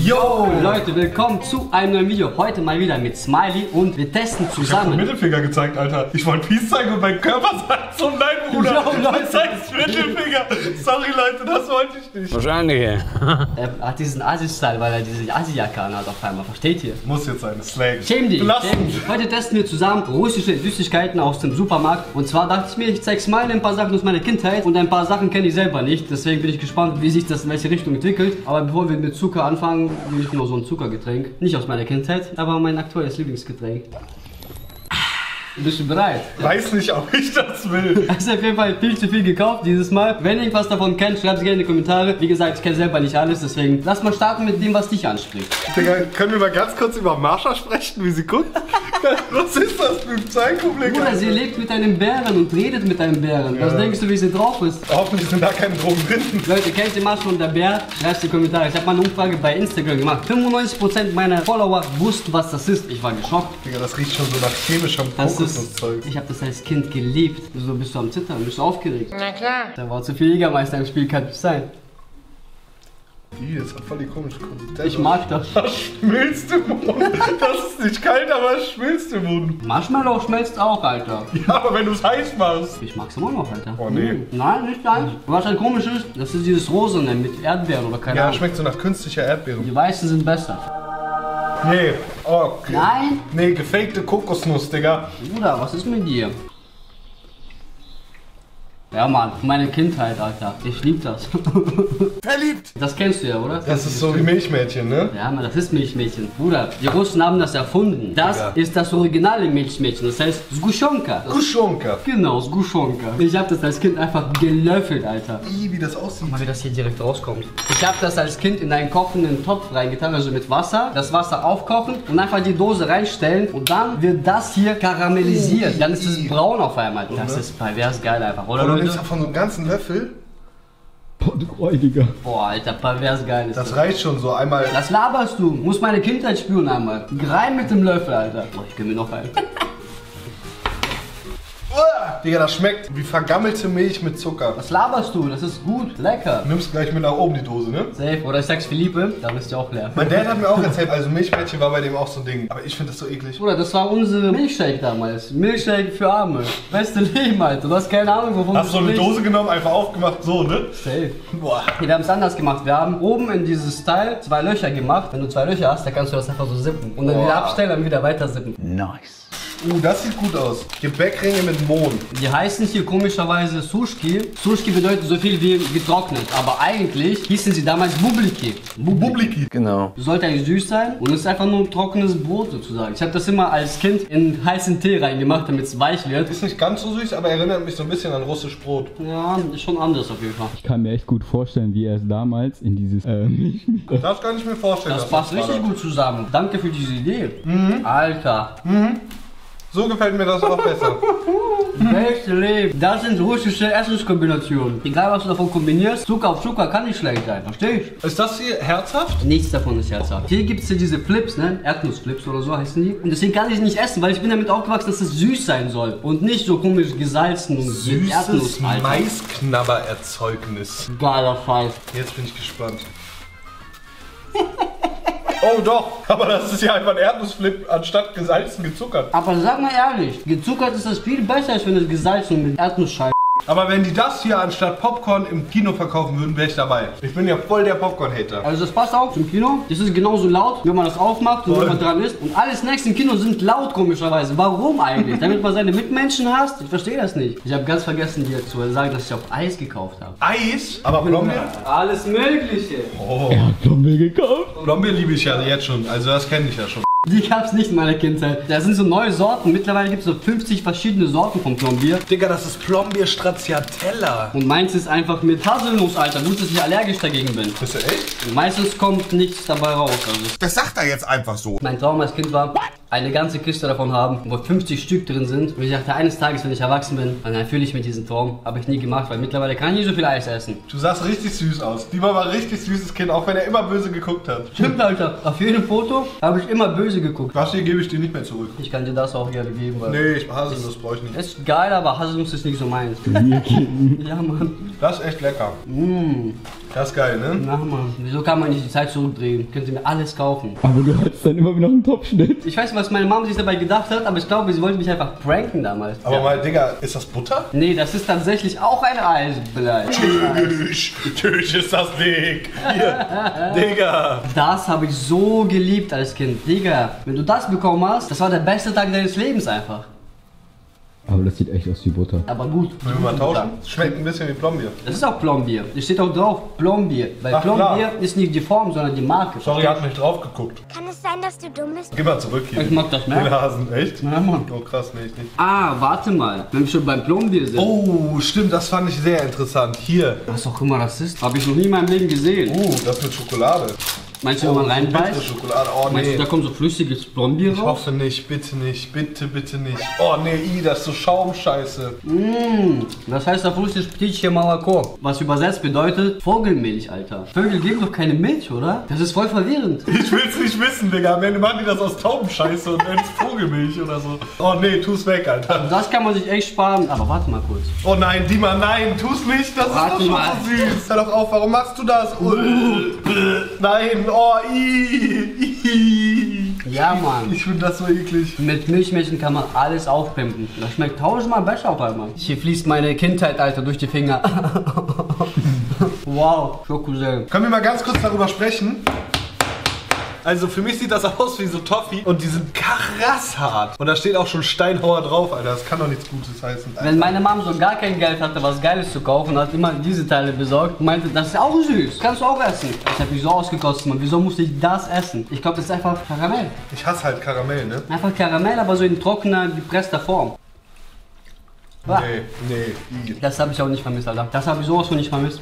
Yo! Leute, willkommen zu einem neuen Video. Heute mal wieder mit Smiley und wir testen Ich hab den zusammen. Mittelfinger gezeigt, Alter. Ich wollte Peace zeigen und mein Körper sagt so, nein, Bruder. Yo, Leute. Du zeigst Mittelfinger. Sorry, Leute, das wollte ich nicht. Wahrscheinlich. Er hat diesen Asi-Style, weil er diese Asi-Jacke anhat auf einmal. Versteht ihr? Muss jetzt sein, Slang. Schäm dich, schäm dich. Heute testen wir zusammen russische Süßigkeiten aus dem Supermarkt. Und zwar dachte ich mir, ich zeig Smiley ein paar Sachen aus meiner Kindheit und ein paar Sachen kenne ich selber nicht. Deswegen bin ich gespannt, wie sich das in welche Richtung entwickelt. Aber bevor wir mit Zucker anfangen, ich nur so ein Zuckergetränk. Nicht aus meiner Kindheit, aber mein aktuelles Lieblingsgetränk. Bist du bereit? Weiß nicht, ob ich das will. Es ist auf jeden Fall viel zu viel gekauft dieses Mal. Wenn ihr irgendwas davon kennt, schreibt es gerne in die Kommentare. Wie gesagt, ich kenne selber nicht alles, deswegen lass mal starten mit dem, was dich anspricht. Digga, können wir mal ganz kurz über Marsha sprechen, wie sie guckt? Was ist das für ein Zeitkoblick? Bruder, sie lebt mit einem Bären und redet mit einem Bären. Was Ja. denkst du, wie sie drauf ist? Hoffentlich sind da keine Drogen drin. Leute, kennt ihr Marshall und der Bär? Schreibt in die Kommentare. Ich habe mal eine Umfrage bei Instagram gemacht. 95% meiner Follower wussten, was das ist. Ich war geschockt. Digga, das riecht schon so nach chemischem Das ich habe das als Kind geliebt. Wieso bist du am Zittern? Bist du aufgeregt? Na klar. Da war zu viel Jägermeister im Spiel, kann nicht sein. Die, das hat voll die komische Konsistenz. Ich mag das. Das schmilzt im Mund. Das ist nicht kalt, aber es schmilzt im Mund. Marshmallow schmelzt auch, Alter. Ja, aber wenn du es heiß machst. Ich mag's immer noch, Alter. Oh, nee. Mm. Nein, nicht ganz. Was halt komisch ist, das ist dieses Rosene mit Erdbeeren oder keine Ja, Ahnung. schmeckt so nach künstlicher Erdbeere. Die weißen sind besser. Nee. Oh, okay. Nein? Nee, gefakte Kokosnuss, Digga. Bruder, was ist mit dir? Ja, Mann, meine Kindheit, Alter. Ich lieb das. Verliebt. Das kennst du ja, oder? Das ist so wie Milchmädchen, ne? Ja, Mann, das ist Milchmädchen. Bruder, die Russen haben das erfunden. Das Digga. ist das originale Milchmädchen. Das heißt Sgushonka. Das- Kuschonka. Genau, Sgushonka. Ich hab das als Kind einfach gelöffelt, Alter. Ih, wie das aussieht. Mal, wie das hier direkt rauskommt. Ich habe das als Kind in einen kochenden Topf reingetan, also mit Wasser. Das Wasser aufkochen und einfach die Dose reinstellen und dann wird das hier karamellisiert. Dann ist es braun auf einmal. Das ist pervers geil einfach, oder? Nimmst davon so einen ganzen Löffel. Boah, Alter, pervers geil ist das. Das reicht schon so einmal. Das laberst du. Muss meine Kindheit spüren einmal. Rein mit dem Löffel, Alter. Boah, ich geh mir noch ein. Uah, Digga, das schmeckt wie vergammelte Milch mit Zucker. Was laberst du? Das ist gut, lecker. Du nimmst gleich mit nach oben die Dose, ne? Safe. Oder ich sag's Philippe, dann ist die auch leer. Mein Dad hat mir auch erzählt, also Milchmädchen war bei dem auch so ein Ding. Aber ich finde das so eklig. Bruder, das war unsere Milchshake damals. Milchshake für Arme. Beste Leben, Alter. Du hast keine Ahnung, wovon Hast so eine. Dose genommen, einfach aufgemacht, so, ne? Safe. Boah. Okay, wir haben es anders gemacht. Wir haben oben in dieses Teil zwei Löcher gemacht. Wenn du zwei Löcher hast, dann kannst du das einfach so sippen. Und dann Boah. wieder abstellen und wieder weiter sippen. Uh, das sieht gut aus. Gebäckringe mit Mohn. Die heißen hier komischerweise Sushki. Sushki bedeutet so viel wie getrocknet. Aber eigentlich hießen sie damals Bubliki. Bubliki. Genau. Sollte eigentlich süß sein und es ist einfach nur trockenes Brot sozusagen. Ich habe das immer als Kind in heißen Tee reingemacht, damit es weich wird. Ist nicht ganz so süß, aber erinnert mich so ein bisschen an russisch Brot. Ja, ist schon anders auf jeden Fall. Ich kann mir echt gut vorstellen, wie er es damals in dieses äh, Das kann ich mir vorstellen. Das passt richtig gut zusammen. Danke für diese Idee. Mhm. Alter. So gefällt mir das auch besser. Beste Leben. Das sind russische Essenskombinationen. Egal was du davon kombinierst, Zucker auf Zucker kann nicht schlecht sein. Verstehst Ist das hier herzhaft? du? Nichts davon ist herzhaft. Hier gibt es ja diese Flips, ne? Erdnussflips oder so heißen die. Und deswegen kann ich nicht essen, weil ich bin damit aufgewachsen, dass es süß sein soll. Und nicht so komisch gesalzen und mit Erdnuss, Süßes Alter. Maisknabbererzeugnis. Geiler Fall. Jetzt bin ich gespannt. Oh doch, aber das ist ja einfach ein Erdnussflip anstatt gesalzen gezuckert. Aber sag mal ehrlich, gezuckert ist das viel besser, als wenn es gesalzen mit Erdnussscheibe. Aber wenn die das hier anstatt Popcorn im Kino verkaufen würden, wäre ich dabei. Ich bin ja voll der Popcorn-Hater. Also das passt auch zum Kino. Das ist genauso laut, wenn man das aufmacht und wenn man dran ist. Und alle Snacks im Kino sind laut komischerweise. Warum eigentlich? Damit man seine Mitmenschen hasst? Ich verstehe das nicht. Ich habe ganz vergessen dir zu sagen, dass ich auch Eis gekauft habe. Eis? Aber Blombeer? Alles Mögliche. Oh, Blombe gekauft. Blombeer liebe ich ja jetzt schon. Also das kenne ich ja schon. Die gab's nicht in meiner Kindheit. Da sind so neue Sorten. Mittlerweile gibt es so 50 verschiedene Sorten von Plombier. Digga, das ist Plombeer Stracciatella. Und meins ist einfach mit Haselnuss, Alter. Gut, dass ich allergisch dagegen bin. Bist du echt? Und meistens kommt nichts dabei raus. Also Das sagt er jetzt einfach so. mein Traum als Kind war eine ganze Kiste davon haben, wo 50 Stück drin sind. Und ich dachte, eines Tages, wenn ich erwachsen bin, dann erfülle ich mir diesen Traum. Habe ich nie gemacht, weil mittlerweile kann ich nicht so viel Eis essen. Du sahst richtig süß aus. Die war ein richtig süßes Kind, auch wenn er immer böse geguckt hat. Stimmt, Alter. Auf jedem Foto habe ich immer böse geguckt. Das hier gebe ich dir nicht mehr zurück. Ich kann dir das auch gerne geben, weil... Nee, ich Haselnuss brauche ich nicht. Ist geil, aber Haselnuss ist nicht so meins. Ja, Mann. Das ist echt lecker. Mm. Das ist geil, ne? Na, Mann. Wieso kann man nicht die Zeit zurückdrehen? Könnt ihr mir alles kaufen. Aber du hattest dann immer noch einen Topschnitt. Ich weiß nicht, was meine Mama sich dabei gedacht hat, aber ich glaube, sie wollte mich einfach pranken damals. Aber ja. mal, Digga, ist das Butter? Nee, das ist tatsächlich auch ein Eisblei. Tschüss, tschüss ist das dick. Hier, Digga. Das habe ich so geliebt als Kind. Digga, wenn du das bekommen hast, das war der beste Tag deines Lebens einfach. Aber das sieht echt aus wie Butter. Aber gut. Wollen wir mal tauschen? Schmeckt ein bisschen wie Plombier. Das ist auch Plombier. Es steht auch drauf, Plombier. Weil Ach, Plombier klar. ist nicht die Form, sondern die Marke. Sorry, hat nicht drauf geguckt. Kann es sein, dass du dumm bist? Geh mal zurück hier. Ich mag das Den mehr. Hasen, echt? Ja, Mann. Oh krass, nee, ich nicht. Ah, warte mal. Wenn wir schon beim Plombier sind. Oh, stimmt, das fand ich sehr interessant. Hier. Was auch immer das ist. Habe ich noch nie in meinem Leben gesehen. Uh, das mit Schokolade. Meinst du, wenn man oh, reinbeißt? Oh, Meinst du, da kommt so flüssiges Blondbier raus? Ich hoffe nicht, bitte nicht, bitte, bitte nicht. Oh nee, i, das ist so Schaumscheiße. Mm, das heißt auf Russisch Ptichje Malako. Was übersetzt bedeutet Vogelmilch, Alter. Vögel geben doch keine Milch, oder? Das ist voll verwirrend. Ich will's nicht wissen, Digga. Am Ende machen die das aus Taubenscheiße und nennen Vogelmilch oder so. Oh nee, tu's weg, Alter. Das kann man sich echt sparen. Aber warte mal kurz. Oh nein, Dima, nein, tu's nicht. Das warte ist doch schon mal. so süß. Hör doch auf, warum machst du das? Oh, nein, oh, i, i. Ja, Mann. Ich finde das so eklig. Mit Milchmädchen kann man alles aufpimpen. Das schmeckt tausendmal besser auf einmal. Hier fließt meine Kindheit, Alter, durch die Finger. wow, Schokusel. Können wir mal ganz kurz darüber sprechen? Also für mich sieht das aus wie so Toffee und die sind krass hart. Und da steht auch schon Steinhauer drauf, Alter. Das kann doch nichts Gutes heißen. Wenn meine Mom so gar kein Geld hatte, was Geiles zu kaufen, hat immer diese Teile besorgt und meinte, das ist auch süß. Kannst du auch essen. Ich hab mich so ausgekostet, Mann. Wieso musste ich das essen? Ich glaube, das ist einfach Karamell. Ich hasse halt Karamell, ne? Einfach Karamell, aber so in trockener, gepresster Form. Ah, Nee, nee. Das habe ich auch nicht vermisst, Alter. Das habe ich sowas von nicht vermisst.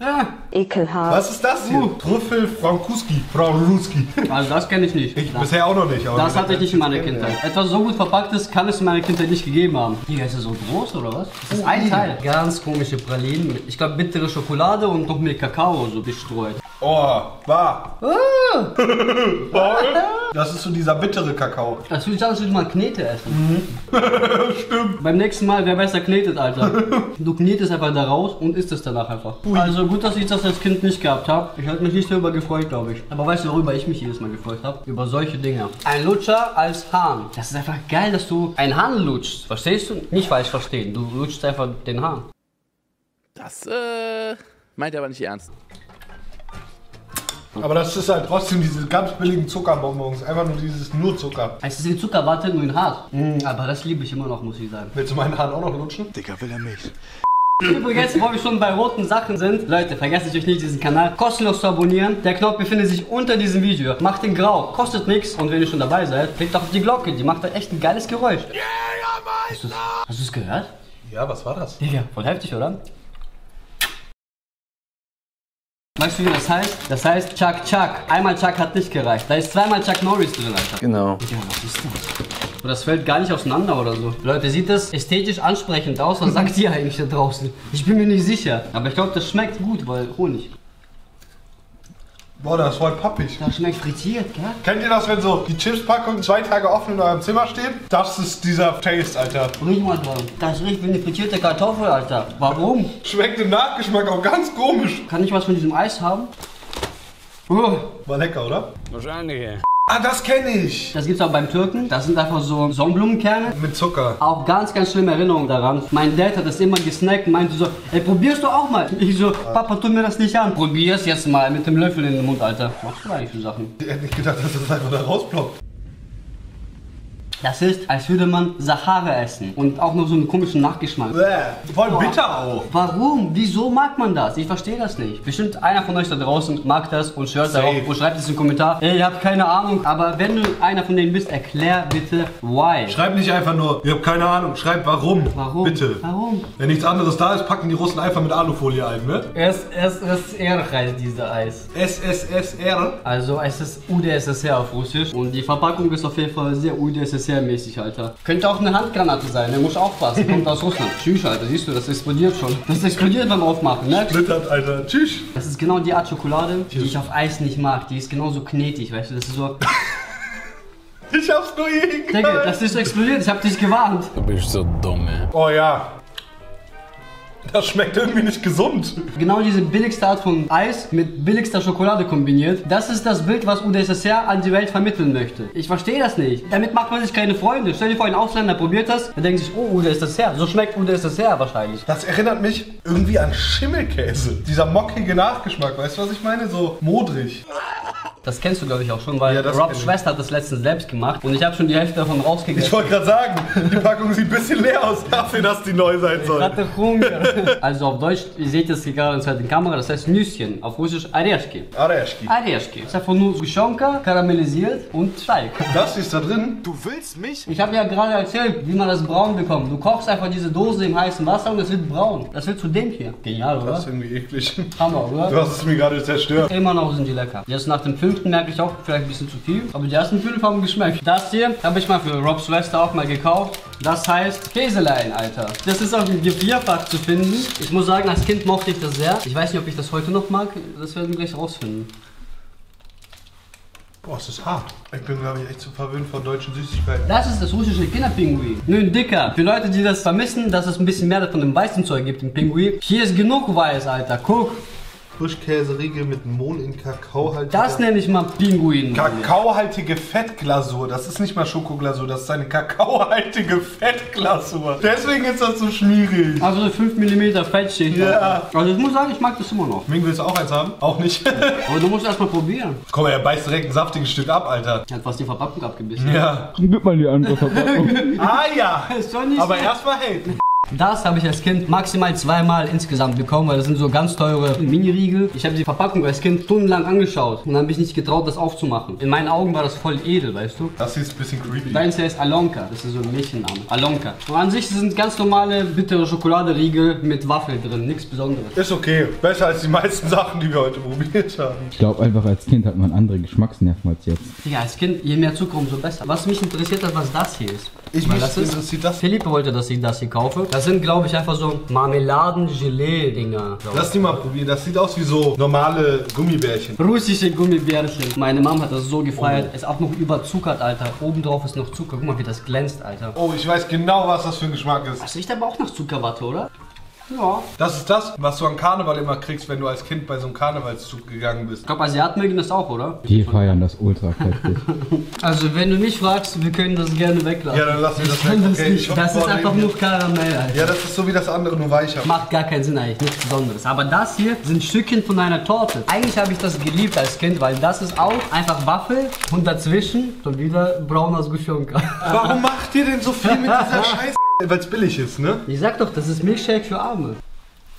Ja, Ekelhaft. Was ist das hier? Uh. Trüffel Frankuski. Frankuski. also das kenne ich nicht. Ich bisher auch noch nicht. aber Das hatte ich nicht in meiner Kindheit. Etwas so gut verpacktes kann es in meiner Kindheit nicht gegeben haben. Hier ist es so groß oder was? Das ist ein Oh, Teil. Ganz komische Pralinen. Ich glaube bittere Schokolade und noch mit Kakao so bestreut. Oh, war. Ah, Das ist so dieser bittere Kakao. das fühlt sich an, als würde man Knete essen. Stimmt. Beim nächsten Mal, wer besser knetet, Alter. Du knetest einfach da raus und isst es danach einfach. Also gut, dass ich das als Kind nicht gehabt habe. Ich hätte mich nicht darüber gefreut, glaube ich. Aber weißt du, worüber ich mich jedes Mal gefreut habe? Über solche Dinge. Ein Lutscher als Hahn. Das ist einfach geil, dass du einen Hahn lutschst. Verstehst du? Nicht falsch verstehen. Du lutschst einfach den Hahn. Das äh, meint er aber nicht ernst. Aber das ist halt trotzdem diese ganz billigen Zuckerbonbons. Einfach nur dieses nur Zucker. Es ist wie Zuckerwatte, nur in hart. Mm, aber das liebe ich immer noch, muss ich sagen. Willst du meinen Hahn auch noch lutschen? Übrigens, wo wir schon bei roten Sachen sind, Leute, vergesst euch nicht, diesen Kanal kostenlos zu abonnieren. Der Knopf befindet sich unter diesem Video. Macht den grau, kostet nichts. Und wenn ihr schon dabei seid, klickt auf die Glocke. Die macht da echt ein geiles Geräusch. Hast du's- Hast du es gehört? Ja, was war das? Digga, voll heftig, oder? Weißt du, wie das heißt? Das heißt Chuck Chuck. Einmal Chuck hat nicht gereicht. Da ist zweimal Chuck Norris drin, Alter. Genau. Digga, was ist das? Das fällt gar nicht auseinander oder so. Leute, sieht das ästhetisch ansprechend aus? Was sagt ihr eigentlich da draußen? Ich bin mir nicht sicher. Aber ich glaube, das schmeckt gut, weil Honig. Boah, das ist voll pappig. Das schmeckt frittiert, gell? Kennt ihr das, wenn so die Chipspackung zwei Tage offen in eurem Zimmer steht? Das ist dieser Taste, Alter. Riech mal dran. Das riecht wie eine frittierte Kartoffel, Alter. Warum? Schmeckt im Nachgeschmack auch ganz komisch. Kann ich was von diesem Eis haben? Oh, War lecker, oder? Wahrscheinlich. Ah, das kenne ich. das gibt's auch beim Türken. Das sind einfach so Sonnenblumenkerne. Mit Zucker. Auch ganz, ganz schlimme Erinnerungen daran. Mein Dad hat das immer gesnackt und meinte so, ey, probier's doch auch mal. Ich so, Papa, tu mir das nicht an. Probier's jetzt mal mit dem Löffel in den Mund, Alter. Was machst du eigentlich für Sachen? Ich hätte nicht gedacht, dass das einfach da rausploppt. Das ist, als würde man Sahara essen. Und auch noch so einen komischen Nachgeschmack. Bäh, voll bitter auch. Warum? Wieso mag man das? Ich verstehe das nicht. Bestimmt einer von euch da draußen mag das und schwört darauf und schreibt es in den Kommentar. Ey, ihr habt keine Ahnung. Aber wenn du einer von denen bist, erklär bitte why. Schreib nicht einfach nur, ihr habt keine Ahnung, schreib warum. Warum? Bitte. Warum? Wenn nichts anderes da ist, packen die Russen einfach mit Alufolie ein, ne? SSSR heißt dieser Eis. SSSR. Also es ist UdSSR auf Russisch und die Verpackung ist auf jeden Fall sehr UdSSR-mäßig, Alter. Könnte auch eine Handgranate sein, der muss aufpassen, kommt aus Russland. Tschüss, Alter, siehst du, das explodiert schon. Das explodiert beim Aufmachen, ne? Splittert, Alter. Tschüss. Das ist genau die Art Schokolade, die ich auf Eis nicht mag. Die ist genauso knetig, weißt du, das ist so... Ich hab's nur hier Digga, das ist explodiert, ich hab dich gewarnt. Du bist so dumm, ey. Oh ja. Das schmeckt irgendwie nicht gesund. Genau diese billigste Art von Eis mit billigster Schokolade kombiniert. Das ist das Bild, was UdSSR an die Welt vermitteln möchte. Ich verstehe das nicht. Damit macht man sich keine Freunde. Stell dir vor, ein Ausländer probiert das, der denkt sich, oh, UdSSR. So schmeckt UdSSR wahrscheinlich. Das erinnert mich irgendwie an Schimmelkäse. Dieser mockige Nachgeschmack, weißt du, was ich meine? So modrig. Das kennst du, glaube ich, auch schon, weil Ja, das Robs ich. Schwester hat das letztens selbst gemacht und ich habe schon die Hälfte davon Ich rausgegessen. wollte gerade sagen, die Packung sieht ein bisschen leer aus dafür, dass die neu sein soll. hatte Hunger. also auf Deutsch, ihr seht das hier gerade in der zweiten Kamera, das heißt Nüsschen. Auf Russisch Areshki. Areshki. Areshki. Ist einfach nur Schuschonka, karamellisiert und Teig. Das ist da drin. Du willst mich? Ich habe ja gerade erzählt, wie man das braun bekommt. Du kochst einfach diese Dose im heißen Wasser und es wird braun. Das wird zu dem hier. Genial, Das ist oder? irgendwie eklig. Hammer, Du oder? hast es mir gerade zerstört. Immer noch sind die lecker. Jetzt nach dem fünften merke ich auch vielleicht ein bisschen zu viel, aber die ersten fünf haben geschmeckt. Das hier habe ich mal für Robs Schwester auch mal gekauft. Das heißt Käselein, Alter. Das ist auch im Vierfach zu finden. Ich muss sagen, als Kind mochte ich das sehr. Ich weiß nicht, ob ich das heute noch mag. Das werden wir gleich rausfinden. Boah, es ist hart. Ich bin, glaube ich, echt zu verwöhnt von deutschen Süßigkeiten. Das ist das russische Kinderpinguin. Nur ein dicker. Für Leute, die das vermissen, dass es ein bisschen mehr von dem weißen Zeug gibt im Pinguin. Hier ist genug weiß, Alter. Guck. Frischkäseriegel mit Mohn in Kakao halt. Das nenne ich mal Pinguin. Kakaohaltige Fettglasur. Das ist nicht mal Schokoglasur, das ist eine kakaohaltige Fettglasur. Deswegen ist das so schmierig. Also 5 mm Fettschicht. Ja. Also ich muss sagen, ich mag das immer noch. Ming, willst du auch eins haben? Auch nicht. Aber du musst erst mal probieren. Komm mal, er beißt direkt ein saftiges Stück ab, Alter. Er hat fast die Verpackung abgebissen. Ja. Gib mal die andere Verpackung. Ah ja. Ist schon nicht Aber so. erstmal haten. Das habe ich als Kind maximal zweimal insgesamt bekommen, weil das sind so ganz teure Mini-Riegel. Ich habe die Verpackung als Kind stundenlang angeschaut und dann habe ich nicht getraut, das aufzumachen. In meinen Augen war das voll edel, weißt du? Das hier ist ein bisschen creepy. Deins heißt Alonka, das ist so ein Mädchenname. Alonka. Und an sich sind ganz normale bittere Schokoladeriegel mit Waffel drin, nichts Besonderes. Ist okay. Besser als die meisten Sachen, die wir heute probiert haben. Ich glaube einfach, als Kind hat man andere Geschmacksnerven als jetzt. Ja, als Kind, je mehr Zucker, umso besser. Was mich interessiert hat, was das hier ist. Ich mich das ist interessiert das. Philippe wollte, dass ich das hier kaufe. Das sind, glaube ich, einfach so Marmeladen-Gelee-Dinger. Lass die mal probieren. Das sieht aus wie so normale Gummibärchen. Russische Gummibärchen. Meine Mom hat das so gefeiert. Ist auch noch überzuckert, Alter. Obendrauf ist noch Zucker. Guck mal, wie das glänzt, Alter. Oh, ich weiß genau, was das für ein Geschmack ist. Das riecht aber auch nach Zuckerwatte, oder? Ja. Das ist das, was du an Karneval immer kriegst, wenn du als Kind bei so einem Karnevalszug gegangen bist. Ich glaube, Asiaten mögen das auch, oder? Die feiern das ultra kräftig. Also, wenn du mich fragst, wir können das gerne weglassen. Ja, dann lass mir das weg. das Okay, nicht. ich Das ist einfach nur Karamell, Alter. Ja, das ist so wie das andere, nur weicher. Macht gar keinen Sinn eigentlich, nichts Besonderes. Aber das hier sind Stückchen von einer Torte. Eigentlich habe ich das geliebt als Kind, weil das ist auch einfach Waffel und dazwischen schon wieder brauner Guschonka. Warum macht ihr denn so viel mit dieser Scheiße? Weil es billig ist, ne? Ich sag doch, das ist Milchshake für Arme.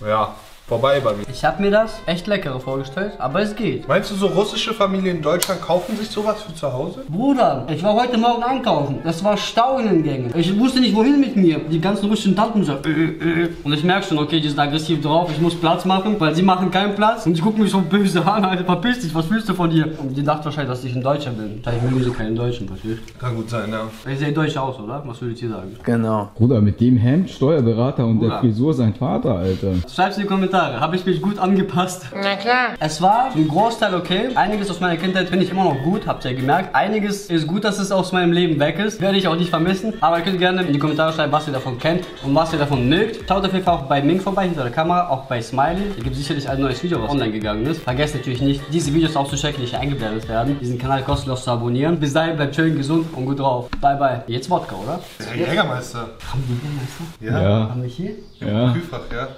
Ja, vorbei bei mir. Ich habe mir das echt leckerer vorgestellt, aber es geht. Meinst du, so russische Familien in Deutschland kaufen sich sowas für zu Hause? Bruder, ich war heute Morgen einkaufen. Das war Stau in den Gängen. Ich wusste nicht, wohin mit mir. Die ganzen russischen Tanten so. Äh, äh. Und ich merke schon, okay, die sind aggressiv drauf. Ich muss Platz machen, weil sie machen keinen Platz. Und die gucken mich so böse an. Alter, verpiss dich, was willst du von dir? Und die dachten wahrscheinlich, dass ich ein Deutscher bin. Vielleicht mögen sie keinen Deutschen, verstehst Kann gut sein, ja. Ich sehe deutsch aus, oder? Was würdet ihr sagen? Genau. Bruder, mit dem Hemd, Steuerberater und Bruder. der Frisur sein Vater, Alter. Schreibt's in die Kommentare. Habe ich mich gut angepasst? Na klar. Es war ein Großteil okay. Einiges aus meiner Kindheit finde ich immer noch gut, habt ihr ja gemerkt. Einiges ist gut, dass es aus meinem Leben weg ist. Werde ich auch nicht vermissen. Aber ihr könnt gerne in die Kommentare schreiben, was ihr davon kennt und was ihr davon mögt. Schaut auf jeden Fall auch bei Ming vorbei, hinter der Kamera, auch bei Smiley. Da gibt sicherlich ein neues Video, was online gegangen ist. Vergesst natürlich nicht, diese Videos auszuchecken, die hier eingeblendet werden. Diesen Kanal kostenlos zu abonnieren. Bis dahin bleibt schön gesund und gut drauf. Bye bye. Jetzt Wodka, oder? Der Jägermeister. Haben wir Meister? Ja. Ja, Haben wir hier? Im ja. Kühlfach, ja.